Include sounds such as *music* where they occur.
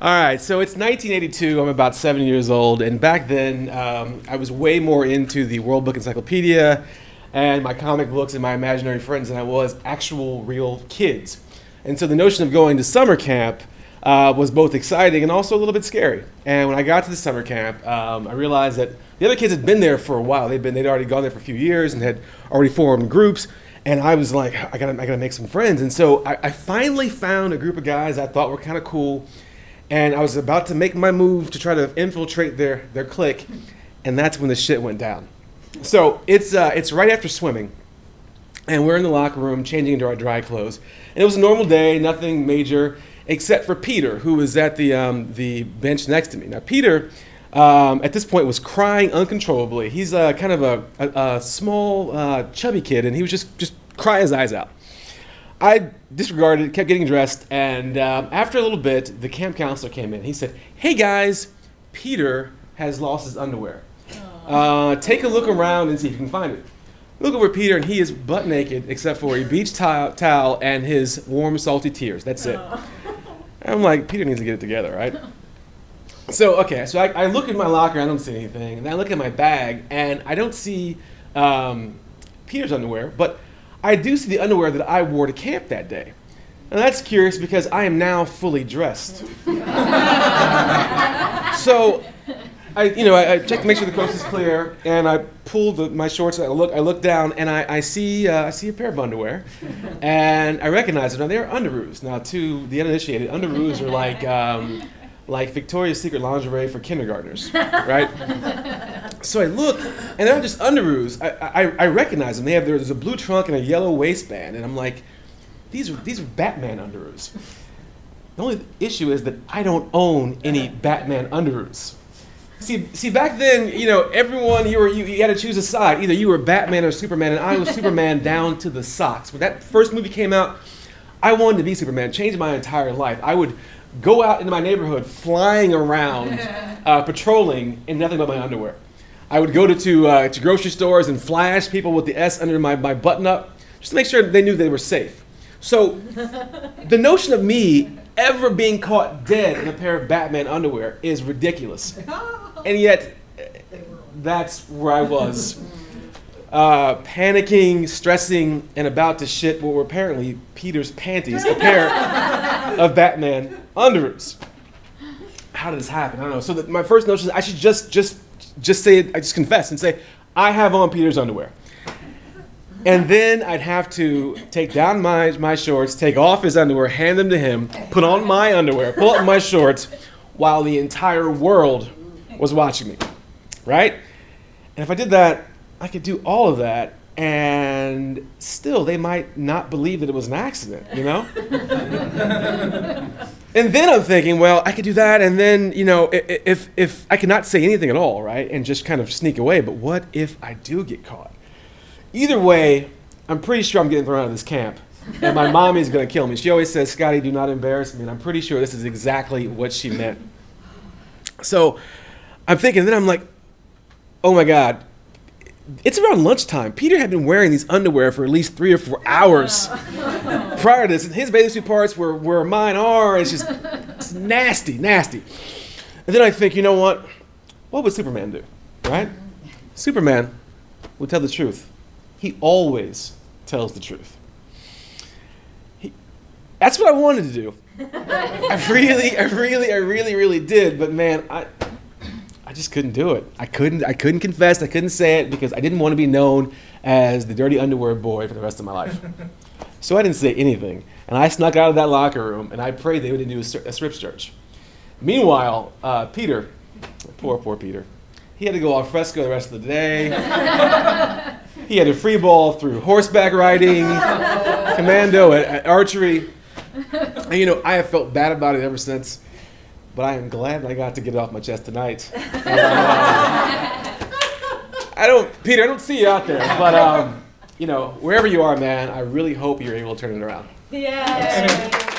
All right, so it's 1982. I'm about seven years old, and back then um, I was way more into the World Book Encyclopedia and my comic books and my imaginary friends than I was actual real kids. And so the notion of going to summer camp uh, was both exciting and also a little bit scary. And when I got to the summer camp, um, I realized that the other kids had been there for a while. They'd been they'd already gone there for a few years and had already formed groups. And I was like, I gotta, I gotta make some friends. And so I, I finally found a group of guys I thought were kind of cool and I was about to make my move to try to infiltrate their their clique, and that's when the shit went down. So it's uh, it's right after swimming, and we're in the locker room changing into our dry clothes, and it was a normal day, nothing major, except for Peter, who was at the um, the bench next to me. Now Peter. Um, at this point was crying uncontrollably. He's uh, kind of a, a, a small, uh, chubby kid, and he was just just crying his eyes out. I disregarded, kept getting dressed, and um, after a little bit, the camp counselor came in. He said, "Hey guys, Peter has lost his underwear. Uh, take a look around and see if you can find it." Look over Peter, and he is butt naked except for a beach towel, towel and his warm, salty tears. That's it. *laughs* I'm like, Peter needs to get it together, right? So okay, so I, I look in my locker, I don't see anything, and I look at my bag, and I don't see um, Peter's underwear, but I do see the underwear that I wore to camp that day. And that's curious because I am now fully dressed. *laughs* so, I, you know, I, I, check to make sure the coast is clear, and I pull the, my shorts. And I look, I look down, and I, I see, uh, I see a pair of underwear, and I recognize them. Now they're underoos. Now, to the uninitiated, underoos are like, um, like Victoria's Secret lingerie for kindergartners, right? *laughs* so I look, and they're just underoos. I, I, I recognize them. They have there's a blue trunk and a yellow waistband, and I'm like, these are these are Batman underoos. The only issue is that I don't own any Batman underoos. See, see, back then, you know, everyone you were you, you had to choose a side. Either you were Batman or Superman, and I was Superman *laughs* down to the socks. When that first movie came out, I wanted to be Superman. Changed my entire life. I would go out into my neighborhood flying around, *laughs* uh, patrolling in nothing but my underwear. I would go to, to, uh, to grocery stores and flash people with the S under my, my button up just to make sure they knew they were safe. So the notion of me ever being caught dead in a pair of Batman underwear is ridiculous. *laughs* And yet, that's where I was. Uh, panicking, stressing, and about to shit what were apparently Peter's panties, a pair *laughs* of Batman underoos. How did this happen? I don't know. So the, my first notion is I should just just just say I just confess and say I have on Peter's underwear. And then I'd have to take down my, my shorts, take off his underwear, hand them to him, put on my underwear, pull up my shorts, while the entire world was watching me. Right? And if I did that, I could do all of that and still they might not believe that it was an accident, you know? *laughs* and then I'm thinking, well, I could do that, and then, you know, if, if I cannot say anything at all, right, and just kind of sneak away, but what if I do get caught? Either way, I'm pretty sure I'm getting thrown out of this camp, and my mommy's gonna kill me. She always says, Scotty, do not embarrass me, and I'm pretty sure this is exactly what she meant. So I'm thinking, then I'm like, oh my God, it's around lunchtime. Peter had been wearing these underwear for at least three or four hours *laughs* prior to this. And his bathing suit parts were where mine are. It's just it's nasty, nasty. And then I think, you know what? What would Superman do? Right? Superman would tell the truth. He always tells the truth. He, that's what I wanted to do. I really, I really, I really, really did. But man, I, I just couldn't do it. I couldn't. I couldn't confess. I couldn't say it because I didn't want to be known as the dirty underwear boy for the rest of my life. *laughs* so I didn't say anything, and I snuck out of that locker room and I prayed they would do a, strip search. Meanwhile, uh, Peter, poor poor Peter, he had to go al fresco the rest of the day. *laughs* he had a free ball through horseback riding, *laughs* commando at, at archery. And you know, I have felt bad about it ever since but I am glad I got to get it off my chest tonight. *laughs* I don't, Peter, I don't see you out there, but um, you know, wherever you are, man, I really hope you're able to turn it around. Yeah.